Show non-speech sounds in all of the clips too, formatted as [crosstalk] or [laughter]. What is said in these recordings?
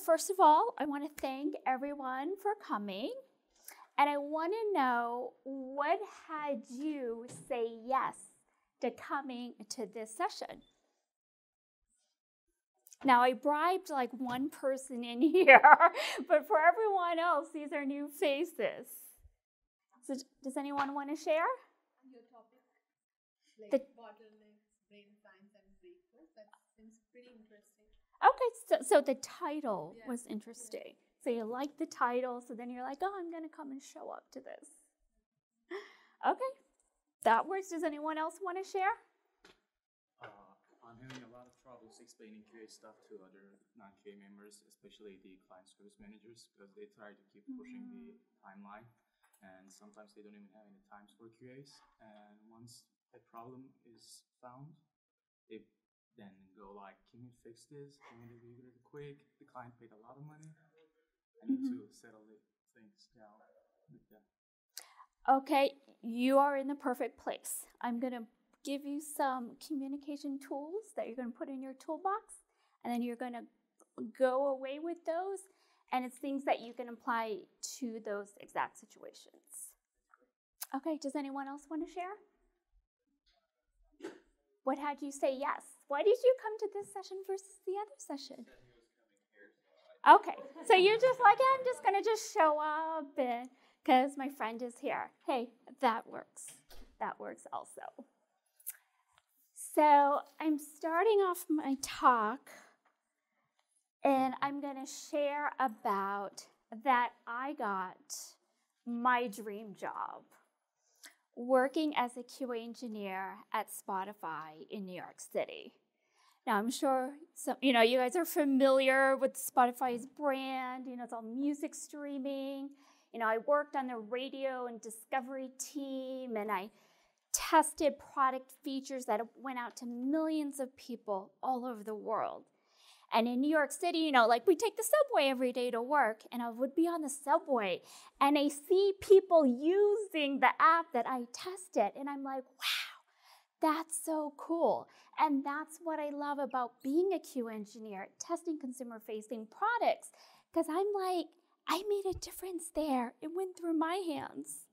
first of all, I want to thank everyone for coming. And I want to know what had you say yes to coming to this session? Now, I bribed like one person in [laughs] here, but for everyone else, these are new faces. So, does anyone want to share? Your topic, like The- bottlenecks, brain science, and breakthroughs. That seems pretty interesting. Okay, so, so the title Yeah. was interesting. So you like the title, so then you're like, oh, I'm going to come and show up to this. [laughs] Okay, that works. Does anyone else want to share? Uh, I'm having a lot of troubles explaining QA stuff to other non-QA members, especially the client service managers, because they try to keep pushing the timeline, and sometimes they don't even have any times for QAs. And once a problem is found, they then go like, "Can you fix this? Can you do it quick?" The client paid a lot of money. I need to mm-hmm. settle the things down with them. Okay, you are in the perfect place. I'm going to give you some communication tools that you're going to put in your toolbox, and then you're going to go away with those. And it's things that you can apply to those exact situations. Okay, does anyone else want to share? What had you say yes? Why did you come to this session versus the other session? Okay, so you're just like, I'm just gonna just show up because my friend is here. Hey, that works. That works also. So I'm starting off my talk and I'm going to share about that I got my dream job working as a QA engineer at Spotify in New York City. Now I'm sure some, you know you guys are familiar with Spotify's brand. You know it's all music streaming. You know I worked on the radio and discovery team, and I tested product features that went out to millions of people all over the world. And in New York City, you know, like we take the subway every day to work, and I would be on the subway and I see people using the app that I tested, and I'm like, wow, that's so cool. And that's what I love about being a Q engineer, testing consumer facing products, because I'm like, I made a difference there. It went through my hands.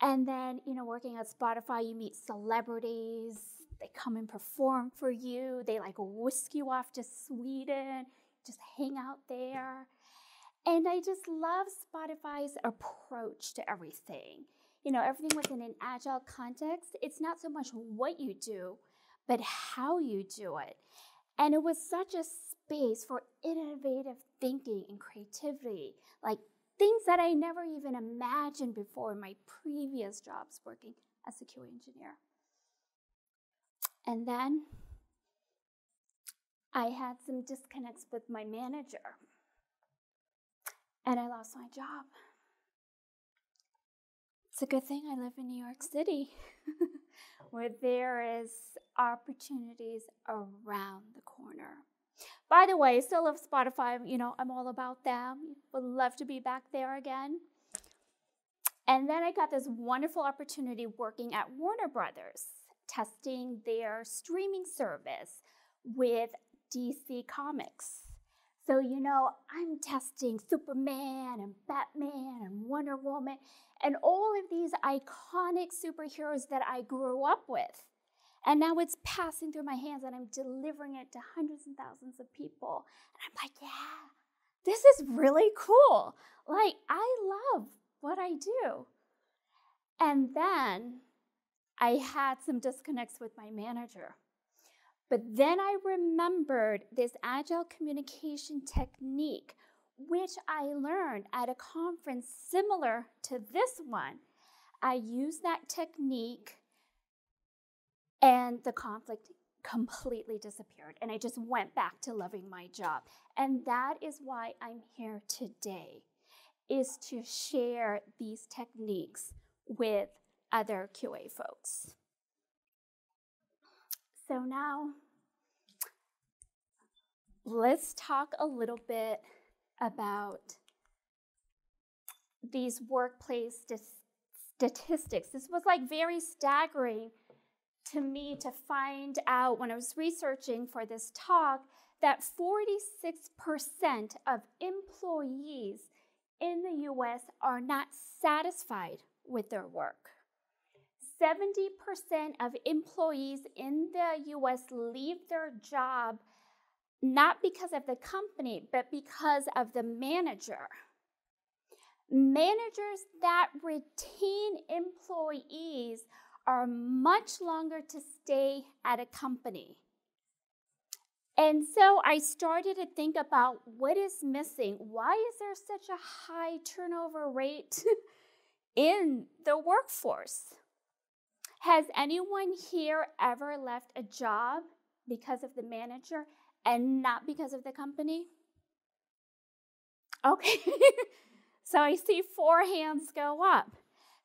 And then, you know, working at Spotify, you meet celebrities. They come and perform for you. They like whisk you off to Sweden, just hang out there. And I just love Spotify's approach to everything. You know, everything within an agile context, it's not so much what you do, but how you do it. And it was such a space for innovative thinking and creativity, like things that I never even imagined before in my previous jobs working as a QA engineer. And then I had some disconnects with my manager, and I lost my job. It's a good thing I live in New York City, [laughs] where there is opportunities around the corner. By the way, still love Spotify. You know, I'm all about them. Would love to be back there again. And then I got this wonderful opportunity working at Warner Brothers, testing their streaming service with DC Comics. So, you know, I'm testing Superman and Batman and Wonder Woman and all of these iconic superheroes that I grew up with. And now it's passing through my hands and I'm delivering it to hundreds and thousands of people. And I'm like, yeah, this is really cool. Like, I love what I do. And then I had some disconnects with my manager. But then I remembered this agile communication technique, which I learned at a conference similar to this one. I used that technique and the conflict completely disappeared. And I just went back to loving my job. And that is why I'm here today, is to share these techniques with other QA folks. So now let's talk a little bit about these workplace statistics. This was like very staggering to me to find out when I was researching for this talk that 46% of employees in the US are not satisfied with their work. 70% of employees in the US leave their job not because of the company, but because of the manager. Managers that retain employees are much longer to stay at a company. And so I started to think about what is missing. Why is there such a high turnover rate [laughs] in the workforce? Has anyone here ever left a job because of the manager and not because of the company? Okay, [laughs] so I see four hands go up.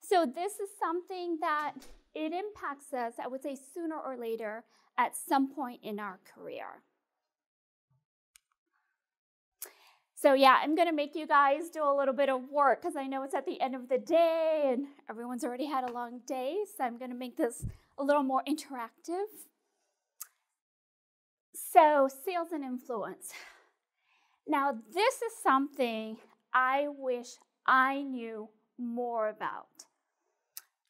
So this is something that it impacts us, I would say, sooner or later at some point in our career. So, yeah, I'm to make you guys do a little bit of work because I know it's at the end of the day and everyone's already had a long day. So, I'm to make this a little more interactive. So, sales and influence. Now, this is something I wish I knew more about.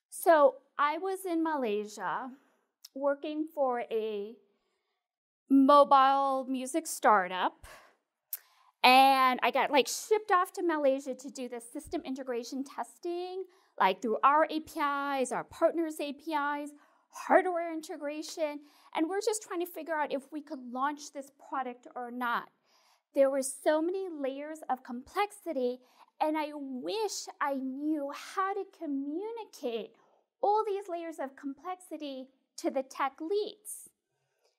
So, I was in Malaysia working for a mobile music startup. And I got like shipped off to Malaysia to do the system integration testing, like through our APIs, our partners' APIs, hardware integration. And we're just trying to figure out if we could launch this product or not. There were so many layers of complexity, and I wish I knew how to communicate all these layers of complexity to the tech leads.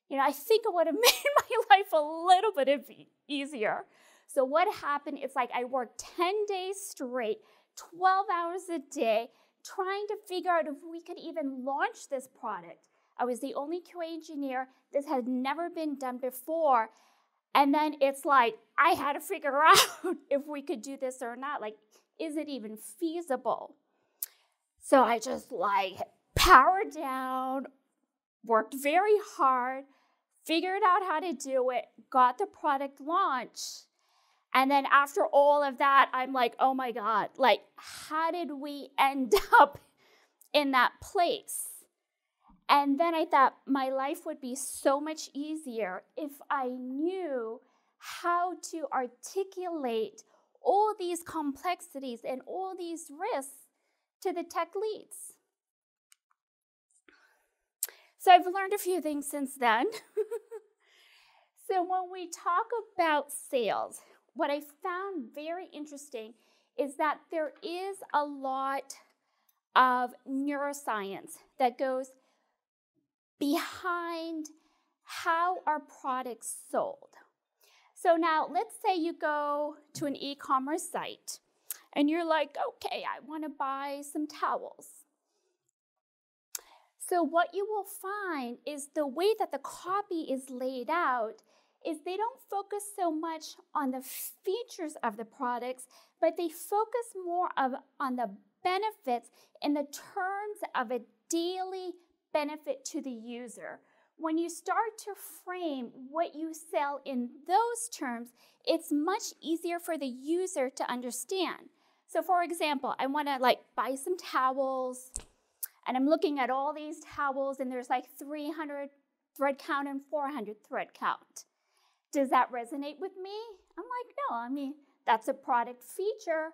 You know, I think it would have [laughs] made my life a little bit easier. So, what happened is like I worked 10 days straight, 12 hours a day, trying to figure out if we could even launch this product. I was the only QA engineer. This had never been done before. And then it's like, I had to figure [laughs] out if we could do this or not. Like, is it even feasible? So I just like powered down, worked very hard, figured out how to do it, got the product launched. And then after all of that, I'm like, oh my God, like, how did we end [laughs] up in that place? And then I thought my life would be so much easier if I knew how to articulate all these complexities and all these risks to the tech leads. So I've learned a few things since then. [laughs] so when we talk about sales, what I found very interesting is that there is a lot of neuroscience that goes behind how our products sold. So now let's say you go to an e-commerce site and you're like, okay, I want to buy some towels. So, what you will find is the way that the copy is laid out is they don't focus so much on the features of the products, but they focus more of, on the benefits in the terms of a daily benefit to the user. When you start to frame what you sell in those terms, it's much easier for the user to understand. So for example, I want to like buy some towels and I'm looking at all these towels and there's like 300 thread count and 400 thread count. Does that resonate with me? I'm like, no, I mean, that's a product feature.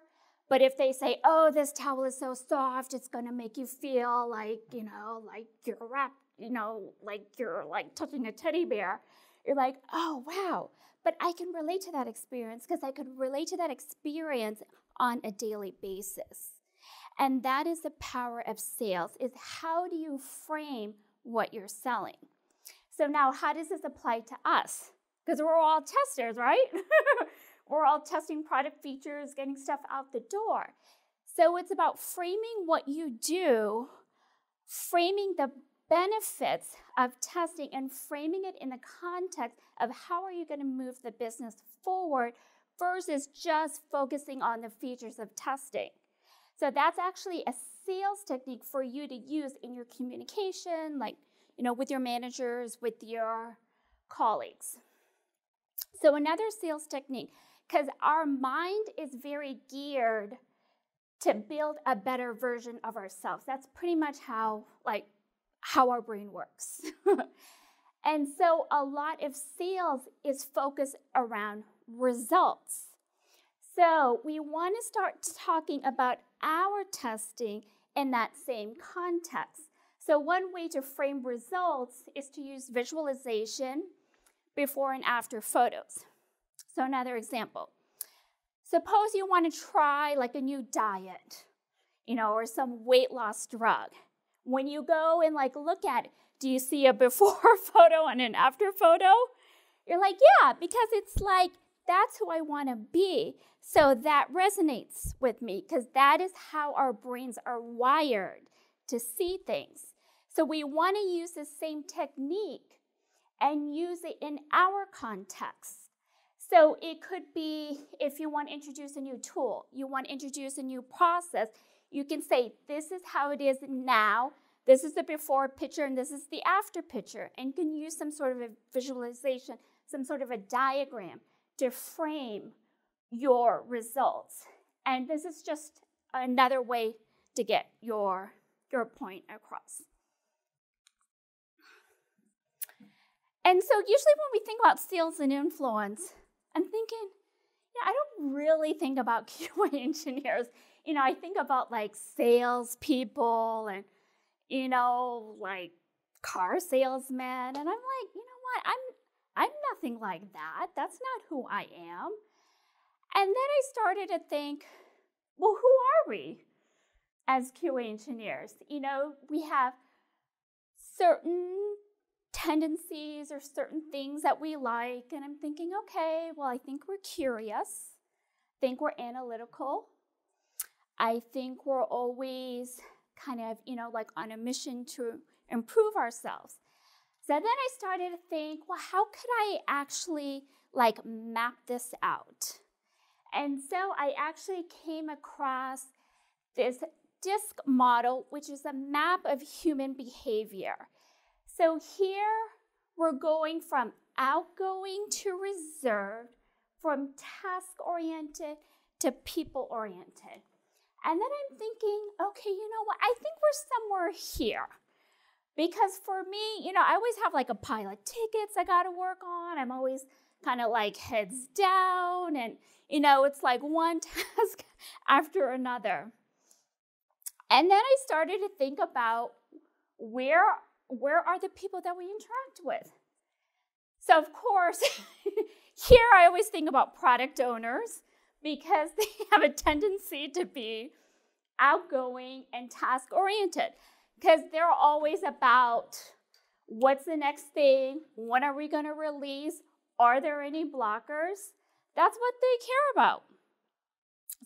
But if they say, oh, this towel is so soft, it's gonna make you feel like, you know, like you're wrapped, you know, like you're like touching a teddy bear, you're like, oh, wow. But I can relate to that experience because I could relate to that experience on a daily basis. And that is the power of sales is how do you frame what you're selling? So now how does this apply to us? Because we're all testers, right? [laughs] we're all testing product features, getting stuff out the door. So it's about framing what you do, framing the benefits of testing and framing it in the context of how are you going to move the business forward versus just focusing on the features of testing. So that's actually a sales technique for you to use in your communication, like you know, with your managers, with your colleagues. So another sales technique, because our mind is very geared to build a better version of ourselves. That's pretty much how like how our brain works. [laughs] and so a lot of sales is focused around results. So we want to start talking about our testing in that same context. So one way to frame results is to use visualization before and after photos. So another example. Suppose you want to try like a new diet, you know, or some weight loss drug. When you go and like look at it, do you see a before [laughs] photo and an after photo? You're like, yeah, because it's like that's who I want to be. So that resonates with me because that is how our brains are wired to see things. So we want to use the same technique and use it in our context. So it could be if you want to introduce a new tool, you want to introduce a new process, you can say, This is how it is now. This is the before picture and this is the after picture. And you can use some sort of a visualization, some sort of a diagram to frame your results. And this is just another way to get your, your point across. And so, usually, when we think about sales and influence, I'm thinking, yeah, I don't really think about [laughs] QA engineers. You know, I think about like salespeople and, you know, like car salesmen. And I'm like, you know what? I'm I'm nothing like that. That's not who I am. And then I started to think, well, who are we as QA engineers? You know, we have certain tendencies or certain things that we like. And I'm thinking, okay, well, I think we're curious, think we're analytical. I think we're always kind of, you know, like on a mission to improve ourselves. So then I started to think, well, how could I actually like map this out? And so I actually came across this DISC model, which is a map of human behavior. So here we're going from outgoing to reserved, from task oriented to people oriented. And then I'm thinking, okay, you know what? I think we're somewhere here. Because for me, you know, I always have like a pile of tickets I got to work on. I'm always kind of like heads down, and, you know, it's like one [laughs] task after another. And then I started to think about where, where are the people that we interact with? So, of course, [laughs] here I always think about product owners because [laughs] they have a tendency to be outgoing and task oriented because they're always about what's the next thing, when are we going to release, are there any blockers? That's what they care about.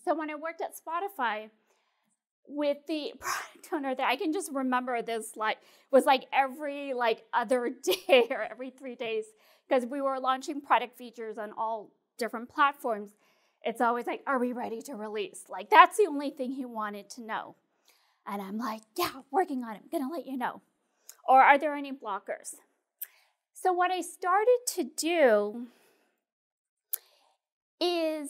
So when I worked at Spotify with the [laughs] product owner that I can just remember this like was like every like other [laughs] day or every three days because we were launching product features on all different platforms. It's always like, are we ready to release? Like that's the only thing he wanted to know. And I'm like, yeah, working on it. I'm gonna let you know. Or are there any blockers? So, what I started to do is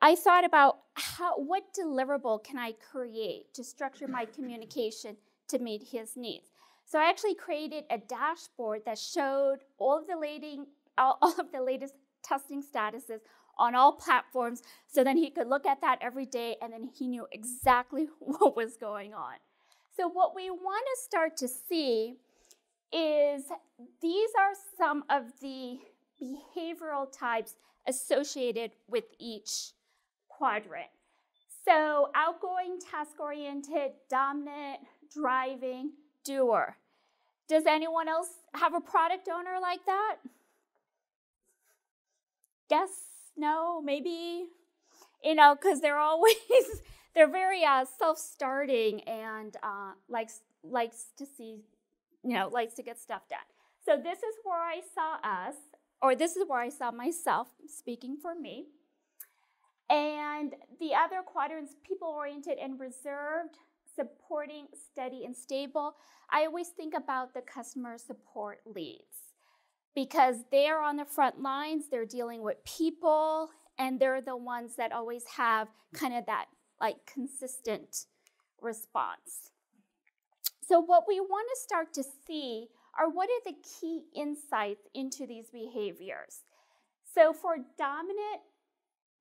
I thought about how, what deliverable can I create to structure my communication to meet his needs. So I actually created a dashboard that showed all of the, latest, all of the latest testing statuses on all platforms so then he could look at that every day and then he knew exactly [laughs] what was going on. So, what we want to start to see is these are some of the behavioral types associated with each quadrant. So, outgoing, task oriented, dominant, driving, doer. Does anyone else have a product owner like that? Yes, no, maybe, you know, because they're [laughs] always they're very uh, self-starting and uh, likes likes to see, you know, likes to get stuff done. So this is where I saw us, or this is where I saw myself speaking for me. And the other quadrants, people-oriented and reserved. supporting steady and stable, I always think about the customer support leads because they're on the front lines, they're dealing with people, and they're the ones that always have kind of that like consistent response. So, what we want to start to see are what are the key insights into these behaviors. So, for dominant,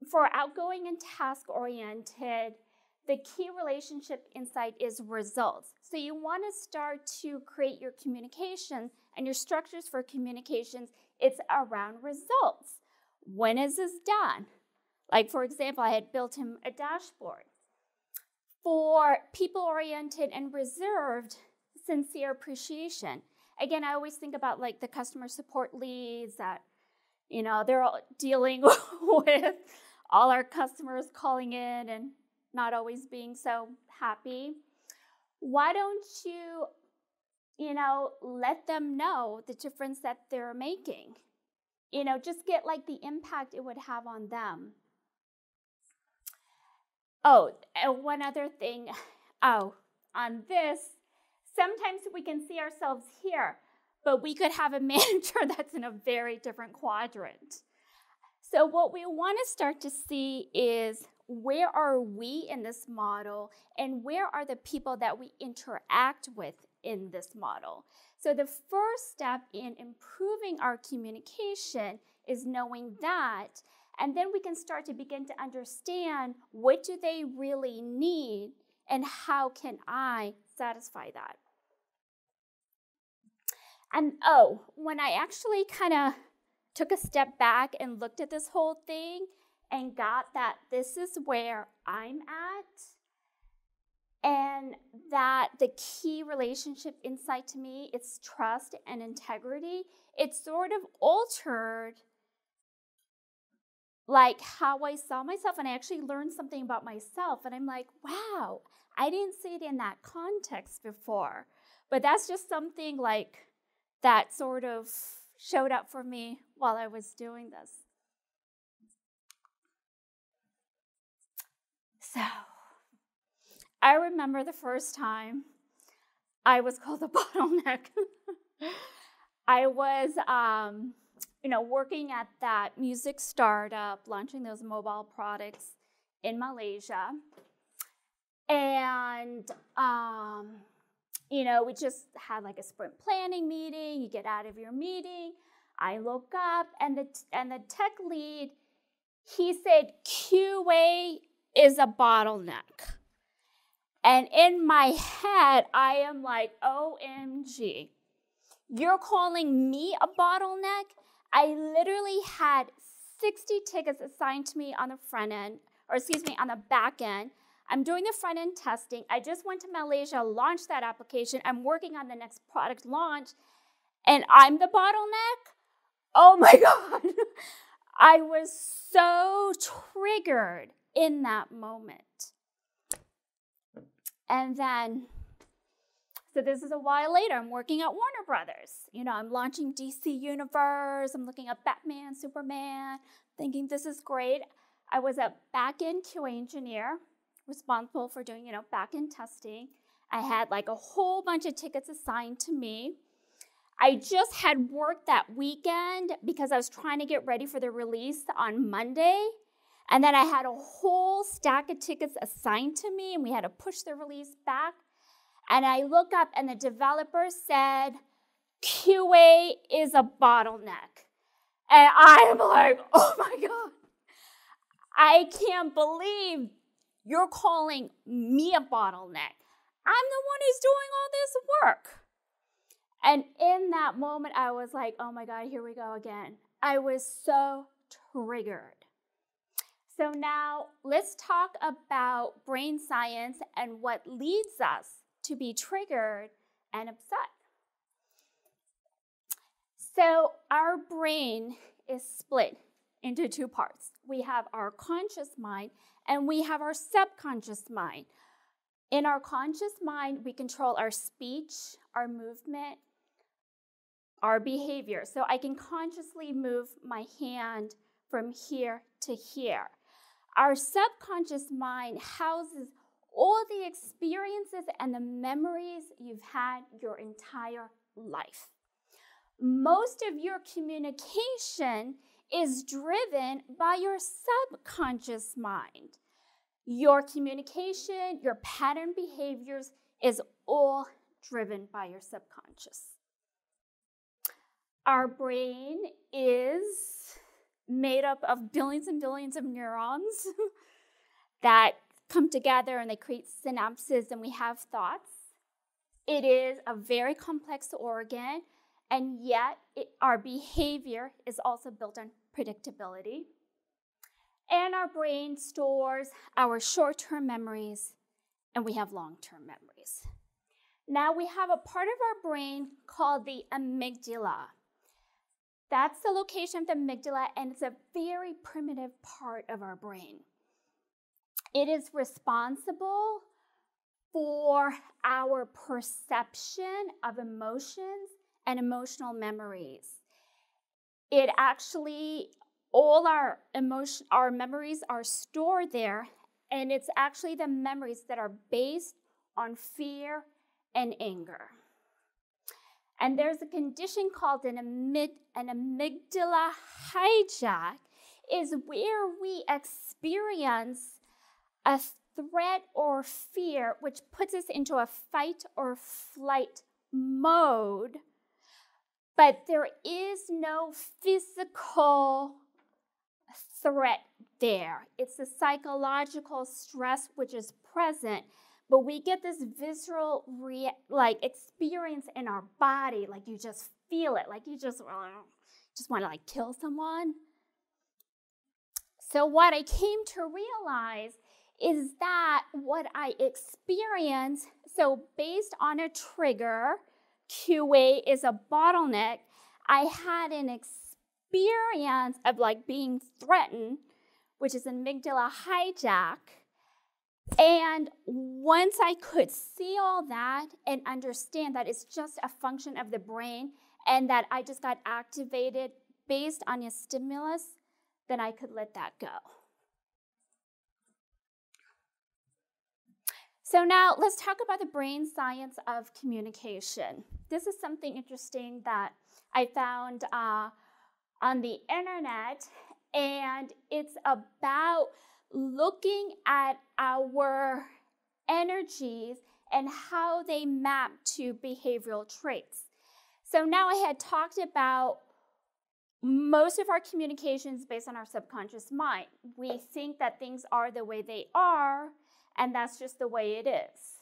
for outgoing and task oriented, the key relationship insight is results. So, you want to start to create your communication and your structures for communications. It's around results. When is this done? Like, for example, I had built him a dashboard. For people oriented and reserved, sincere appreciation. Again, I always think about like the customer support leads that, you know, they're all dealing [laughs] with all our customers calling in and not always being so happy. Why don't you, you know, let them know the difference that they're making? You know, just get like the impact it would have on them. Oh, and one other thing. Oh, on this, sometimes we can see ourselves here, but we could have a [laughs] manager that's in a very different quadrant. So, what we want to start to see is where are we in this model and where are the people that we interact with in this model. So, the first step in improving our communication is knowing that and then we can start to begin to understand what do they really need and how can I satisfy that. And oh, when I actually kind of took a step back and looked at this whole thing and got that this is where I'm at, and that the key relationship insight to me is trust and integrity, it sort of altered like how I saw myself. And I actually learned something about myself. And I'm like, wow, I didn't see it in that context before. But that's just something like that sort of showed up for me while I was doing this. So, I remember the first time I was called a [laughs] bottleneck. I was um, you know, working at that music startup, launching those mobile products in Malaysia. And, um, you know, we just had like a sprint planning meeting. You get out of your meeting. I look up, and the, and the tech lead, he said, QA is a bottleneck. And in my head, I am like, OMG, you're calling me a bottleneck? I literally had 60 tickets assigned to me on the front end, or excuse me, on the back end. I'm doing the front end testing. I just went to Malaysia, launched that application. I'm working on the next product launch, and I'm the bottleneck. Oh my [laughs] God. I was so triggered in that moment. And then so this is a while later. I'm working at Warner Brothers. You know, I'm launching DC Universe. I'm looking at Batman, Superman, thinking this is great. I was a back-end QA engineer responsible for doing, you know, back-end testing. I had like a whole bunch of tickets assigned to me. I just had worked that weekend because I was trying to get ready for the release on Monday. And then I had a whole stack of tickets assigned to me, and we had to push the release back. And I look up, and the developer said, QA is a bottleneck. And I'm like, oh my God, I can't believe you're calling me a bottleneck. I'm the one who's doing all this work. And in that moment, I was like, oh my God, here we go again. I was so triggered. So now let's talk about brain science and what leads us to be triggered and upset. So, our brain is split into two parts. We have our conscious mind and we have our subconscious mind. In our conscious mind, we control our speech, our movement, our behavior. So I can consciously move my hand from here to here. Our subconscious mind houses all the experiences and the memories you've had your entire life. Most of your communication is driven by your subconscious mind. Your communication, your pattern behaviors is all driven by your subconscious. Our brain is made up of billions and billions of neurons [laughs] that come together and they create synapses and we have thoughts. It is a very complex organ, and yet it, our behavior is also built on predictability. And our brain stores our short term memories, and we have long term memories. Now we have a part of our brain called the amygdala. That's the location of the amygdala, and it's a very primitive part of our brain. It is responsible for our perception of emotions and emotional memories. It actually, all our emotion, our memories are stored there, and it's actually the memories that are based on fear and anger. And there's a condition called an, an amygdala hijack, is where we experience a threat or fear, which puts us into a fight or flight mode, but there is no physical threat there. It's the psychological stress which is present, but we get this visceral rea- like experience in our body, like you just feel it, like you just just want to like kill someone. So what I came to realize is that what I experience, so based on a trigger, QA is a bottleneck, I had an experience of like being threatened, which is an amygdala hijack. And once I could see all that and understand that it's just a function of the brain and that I just got activated based on a stimulus, then I could let that go. So now let's talk about the brain science of communication. This is something interesting that I found uh, on the internet, and it's about looking at our energies and how they map to behavioral traits. So now I had talked about most of our communications based on our subconscious mind. We think that things are the way they are and that's just the way it is.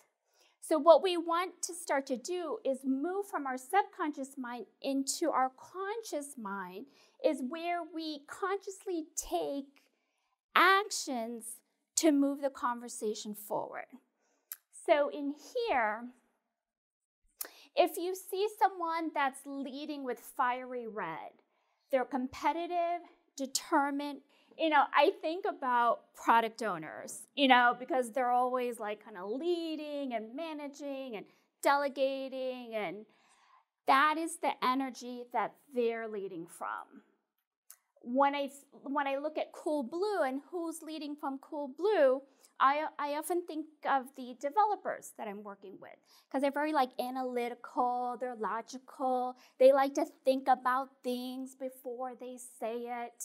So, what we want to start to do is move from our subconscious mind into our conscious mind, is where we consciously take actions to move the conversation forward. So, in here, if you see someone that's leading with fiery red, they're competitive, determined, you know, I think about product owners, you know, because they're always like kind of leading and managing and delegating, and that is the energy that they're leading from. When I when I look at Cool Blue and who's leading from Cool Blue, I, I often think of the developers that I'm working with because they're very like analytical, they're logical, they like to think about things before they say it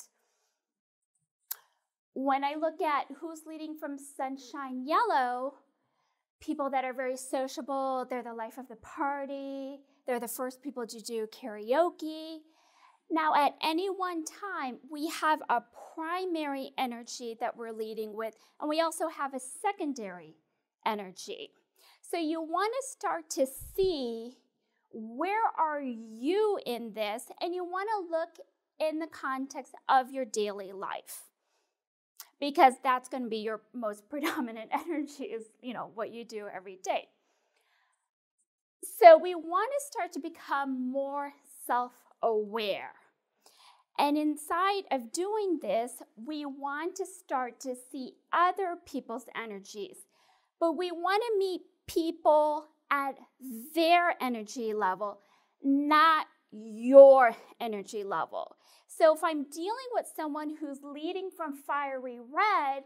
when I look at who's leading from Sunshine Yellow, people that are very sociable, they're the life of the party, they're the first people to do karaoke. Now, at any one time, we have a primary energy that we're leading with, and we also have a secondary energy. So you want to start to see where are you in this, and you want to look in the context of your daily life because that's going to be your most [laughs] predominant energy is, you know, what you do every day. So we want to start to become more self-aware. And inside of doing this, we want to start to see other people's energies. But we want to meet people at their energy level, not your energy level. So if I'm dealing with someone who's leading from fiery red,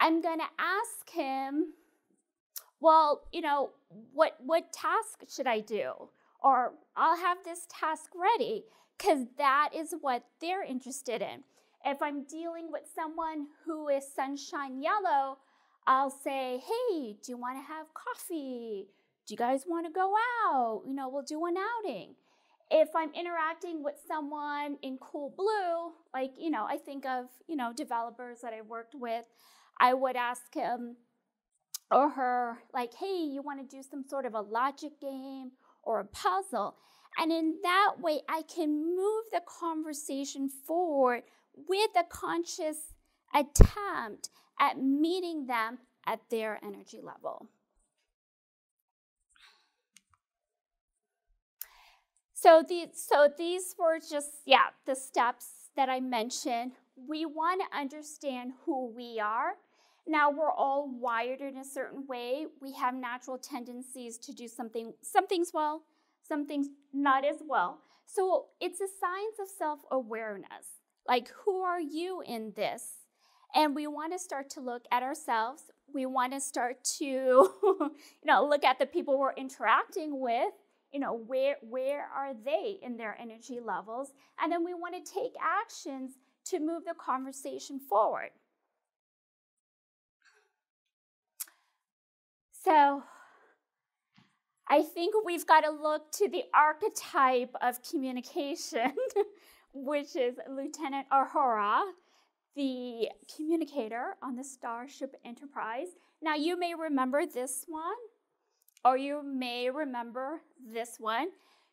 I'm going to ask him well, you know, what what task should I do? Or I'll have this task ready because that is what they're interested in. If I'm dealing with someone who is sunshine yellow, I'll say, hey, do you want to have coffee? Do you guys want to go out? You know, we'll do an outing. If I'm interacting with someone in cool blue, like, you know, I think of, you know, developers that I worked with, I would ask him or her, like, hey, you want to do some sort of a logic game or a puzzle? And in that way, I can move the conversation forward with a conscious attempt at meeting them at their energy level. So these, so these were just, yeah, the steps that I mentioned. We want to understand who we are. Now we're all wired in a certain way. We have natural tendencies to do something, some things well, some things not as well. So it's a science of self-awareness. Like, who are you in this? And we want to start to look at ourselves. We want to start to, [laughs] you know, look at the people we're interacting with. You know, where where are they in their energy levels? And then we want to take actions to move the conversation forward. So, I think we've got to look to the archetype of communication, [laughs] which is Lieutenant Uhura, the communicator on the Starship Enterprise. Now, you may remember this one, or you may remember this one.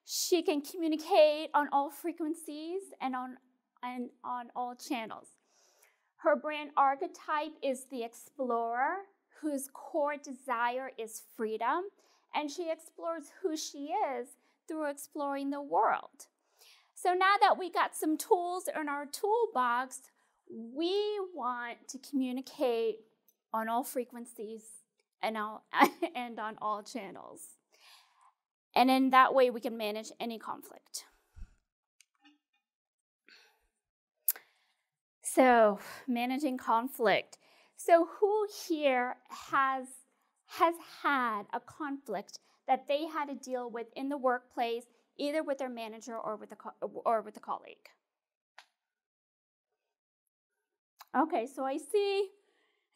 She can communicate on all frequencies and on, and on all channels. Her brand archetype is the explorer, whose core desire is freedom, and she explores who she is through exploring the world. So now that we got some tools in our toolbox, we want to communicate on all frequencies and, all, [laughs] and on all channels. And in that way, we can manage any conflict. So, managing conflict. So, who here has, has had a conflict that they had to deal with in the workplace, either with their manager or with a, or with a colleague? Okay, so I see,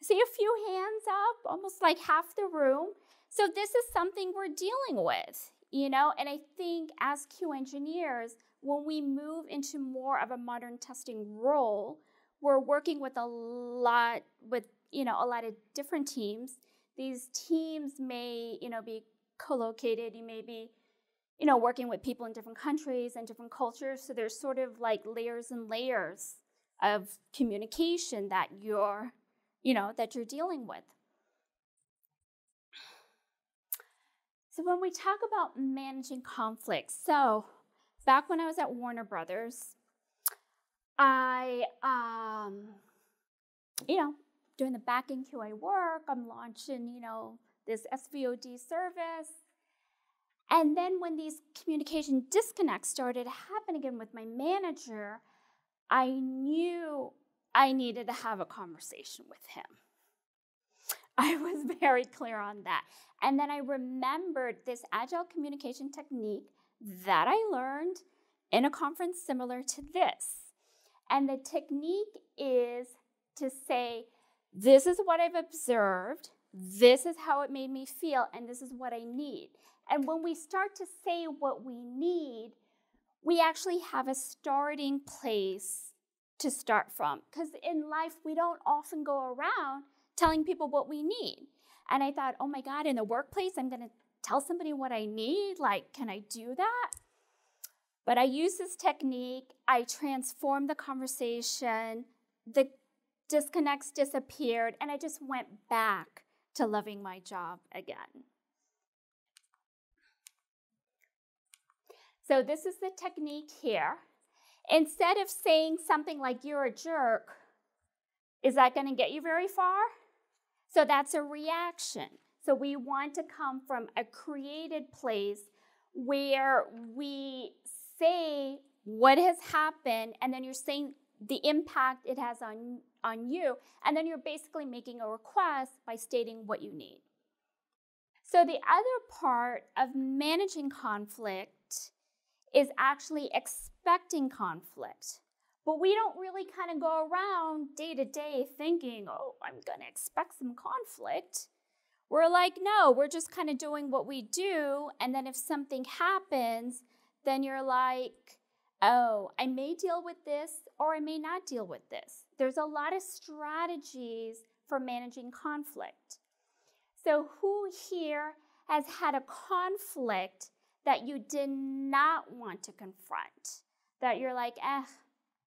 see a few hands up, almost like half the room. So this is something we're dealing with, you know, and I think as Q engineers, when we move into more of a modern testing role, we're working with a lot with, you know, a lot of different teams. These teams may, you know, be co-located, you may be you know, working with people in different countries and different cultures. So there's sort of like layers and layers of communication that you're, you know, that you're dealing with. So when we talk about managing conflicts, so back when I was at Warner Brothers, I, um, you know, doing the back end QA work, I'm launching, you know, this SVOD service. And then when these communication disconnects started happening again with my manager, I knew I needed to have a conversation with him. [laughs] I was very clear on that. And then I remembered this agile communication technique that I learned in a conference similar to this. And the technique is to say, This is what I've observed, this is how it made me feel, and this is what I need. And when we start to say what we need, we actually have a starting place to start from. Because in life, we don't often go around telling people what we need. And I thought, oh my God, in the workplace, I'm going to tell somebody what I need. Like, can I do that? But I use this technique, I transformed the conversation, the disconnects disappeared, and I just went back to loving my job again. So this is the technique here. Instead of saying something like you're a jerk, is that going to get you very far? So that's a reaction. So we want to come from a created place where we say what has happened and then you're saying the impact it has on, on you, and then you're basically making a request by stating what you need. So, the other part of managing conflict is actually expecting conflict. But we don't really kind of go around day to day thinking, oh, I'm going to expect some conflict. We're like, no, we're just kind of doing what we do. And then if something happens, then you're like, oh, I may deal with this or I may not deal with this. There's a lot of strategies for managing conflict. So, who here has had a conflict that you did not want to confront? That you're like, eh,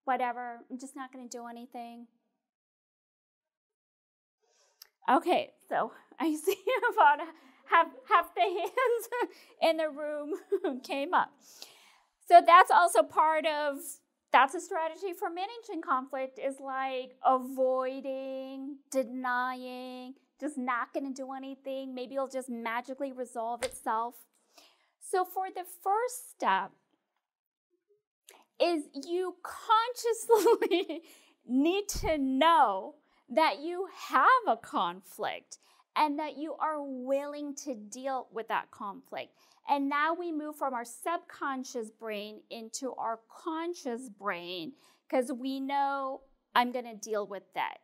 whatever, I'm just not going to do anything. Okay, so [laughs] I see [laughs] about half, half the hands [laughs] in the room came up. So that's also part of that's a strategy for managing conflict is like avoiding, denying, just not going to do anything. Maybe it'll just magically resolve itself. So for the first step is you consciously [laughs] need to know that you have a conflict and that you are willing to deal with that conflict. And now we move from our subconscious brain into our conscious brain because we know I'm going to deal with that.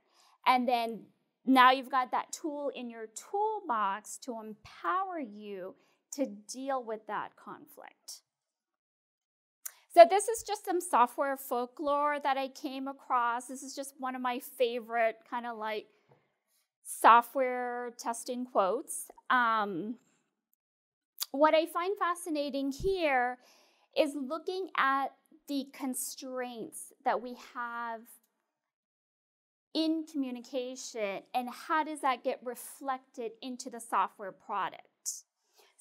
And then now you've got that tool in your toolbox to empower you to deal with that conflict. So, this is just some software folklore that I came across. This is just one of my favorite kind of like software testing quotes. Um, what I find fascinating here is looking at the constraints that we have in communication and how does that get reflected into the software product.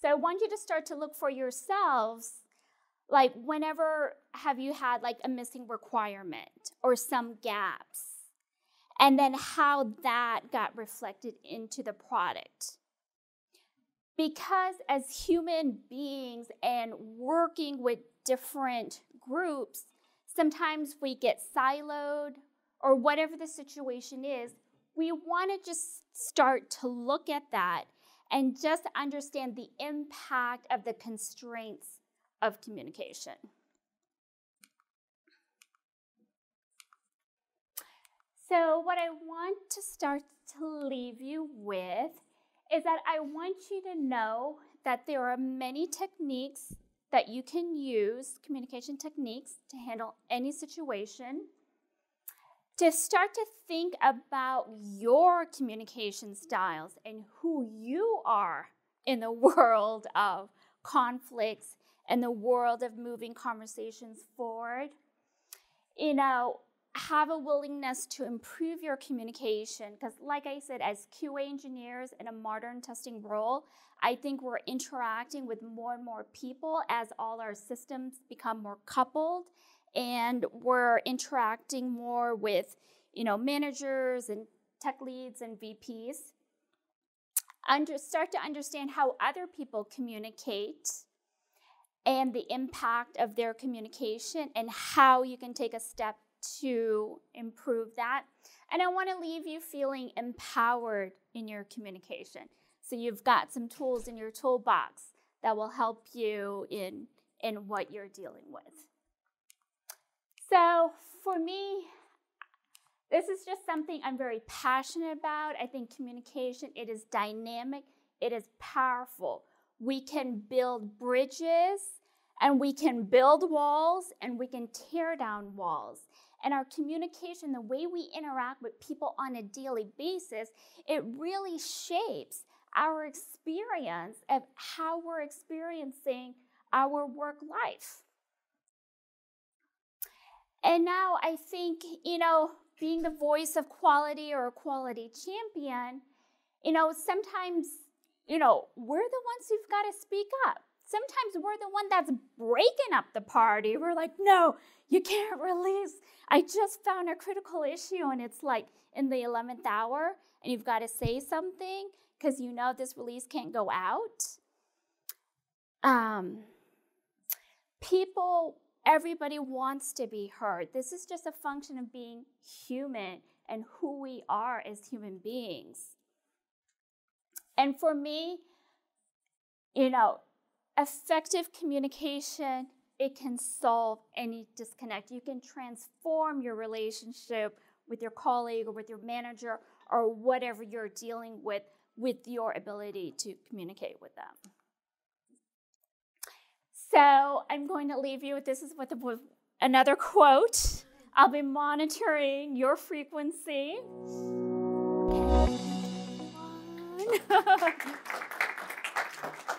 So I want you to start to look for yourselves like whenever have you had like a missing requirement or some gaps and then how that got reflected into the product because as human beings and working with different groups, sometimes we get siloed or whatever the situation is. We want to just start to look at that and just understand the impact of the constraints of communication. So, what I want to start to leave you with is that I want you to know that there are many techniques that you can use, communication techniques, to handle any situation. To start to think about your communication styles and who you are in the [laughs] world of conflicts and the world of moving conversations forward. You know, have a willingness to improve your communication because like i said as qa engineers in a modern testing role i think we're interacting with more and more people as all our systems become more coupled and we're interacting more with you know managers and tech leads and vps Under, start to understand how other people communicate and the impact of their communication and how you can take a step to improve that. And I want to leave you feeling empowered in your communication. So you've got some tools in your toolbox that will help you in, in what you're dealing with. So for me, this is just something I'm very passionate about. I think communication, it is dynamic, it is powerful. We can build bridges and we can build walls and we can tear down walls and our communication, the way we interact with people on a daily basis, it really shapes our experience of how we're experiencing our work life. And now I think, you know, being the voice of quality or a quality champion, you know, sometimes, you know, we're the ones who've got to speak up. Sometimes we're the one that's breaking up the party. We're like, no, you can't release. I just found a critical issue and it's like in the 11th hour and you've got to say something because you know this release can't go out. Um, people, everybody wants to be heard. This is just a function of being human and who we are as human beings. And for me, you know, effective communication, it can solve any disconnect. You can transform your relationship with your colleague or with your manager or whatever you're dealing with with your ability to communicate with them. So I'm going to leave you with this is with, the, with another quote. I'll be monitoring your frequency. [laughs]